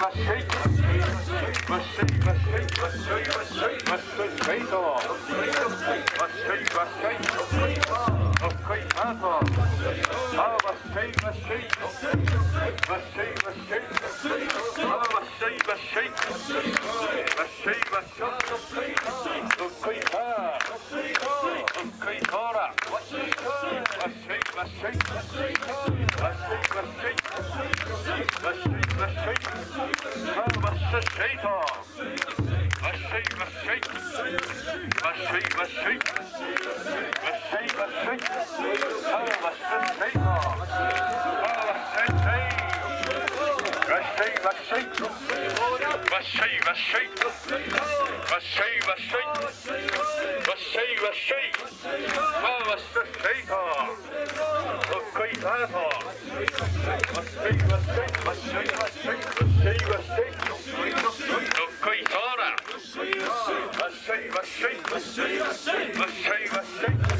Let's shake, let's shake, let's shake, let's shake. Let's go.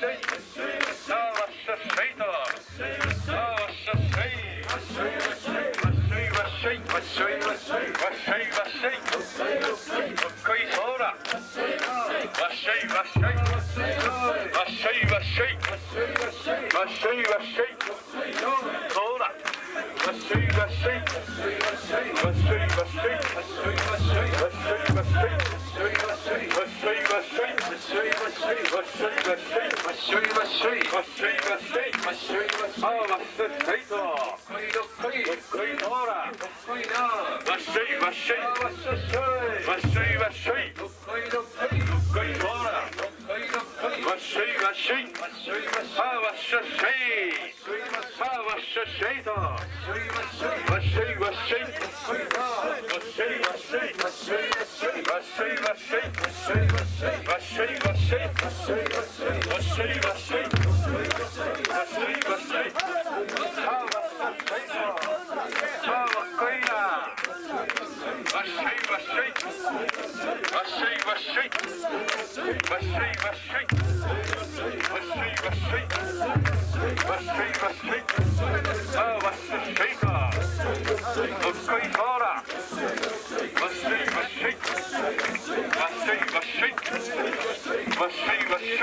Shake. والشيء والشيء والشيء والشيء والشيء والشيء طلع والشيء والشيء والشيء والشيء والشيء والشيء والشيء Let's see, let's see, let's see. الشيء والشيء والشيء والشيء والشيء والشيء والشيء والشيء والشيء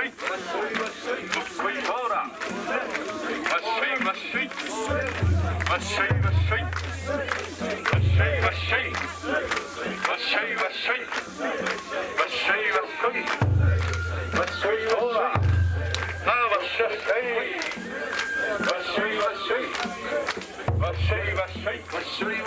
Mashui, Mashui, Bora. Mashui, Mashui, Mashui, Mashui, Mashui, Mashui, Mashui, Mashui, Mashui, Mashui, Mashui, Bora. Ah, Mashui, Mashui, Mashui, Mashui, Mashui, Mashui,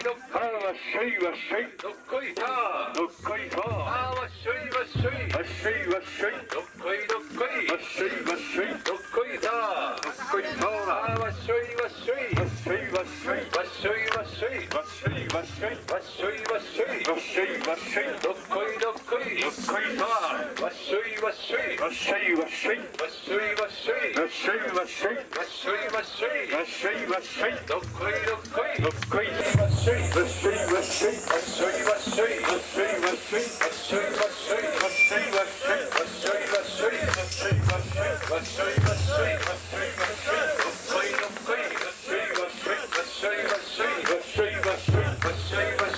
あわっしょいわっしょいどっこいたどっこいたあわっしょいわっしょいわっしょいわっしょいどっこいどっこいわっしょいわっしょいどっこいたどっこいたあわっしょいわいわっしょいわっしょいわっしょいわっしょいわっしょいどっこいどっこいどっこいさわっしょいわっしょいわっしょいわっしょいわっしょいわっしょいわっしょいわっしょいわっしょいわっしょいわっしょいわっしょいどっこいどっこいどっこいわっしょいわっしょいわっしょいわっしょい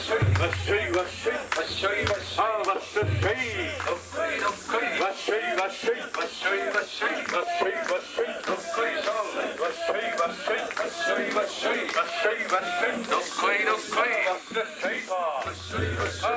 Don't play, don't play.